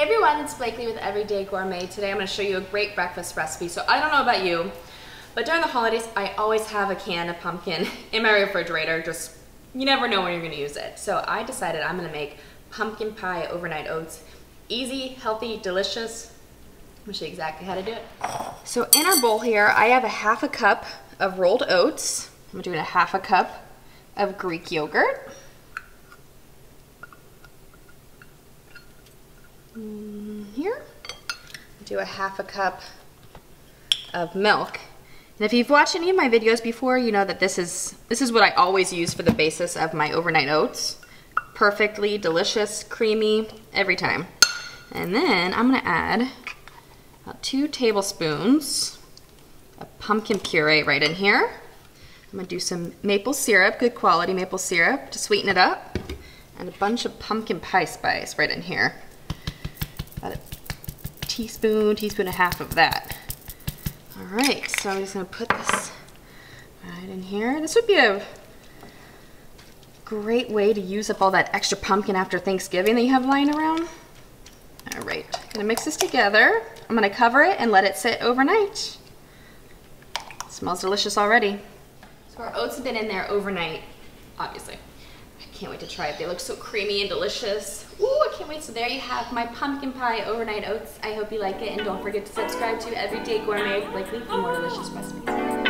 everyone, it's Blakely with Everyday Gourmet. Today I'm going to show you a great breakfast recipe. So I don't know about you, but during the holidays I always have a can of pumpkin in my refrigerator. Just, you never know when you're going to use it. So I decided I'm going to make pumpkin pie overnight oats. Easy, healthy, delicious. I'm going to show you exactly how to do it. So in our bowl here, I have a half a cup of rolled oats. I'm doing a half a cup of Greek yogurt. Mm, here. Do a half a cup of milk. And if you've watched any of my videos before, you know that this is this is what I always use for the basis of my overnight oats. Perfectly delicious, creamy, every time. And then I'm gonna add about two tablespoons of pumpkin puree right in here. I'm gonna do some maple syrup, good quality maple syrup to sweeten it up, and a bunch of pumpkin pie spice right in here. About a teaspoon, teaspoon and a half of that. All right, so I'm just gonna put this right in here. This would be a great way to use up all that extra pumpkin after Thanksgiving that you have lying around. All right, gonna mix this together. I'm gonna cover it and let it sit overnight. It smells delicious already. So our oats have been in there overnight, obviously. I can't wait to try it. They look so creamy and delicious. Can't wait. So there you have my pumpkin pie overnight oats. I hope you like it. And don't forget to subscribe to Everyday Gourmet for more delicious recipes.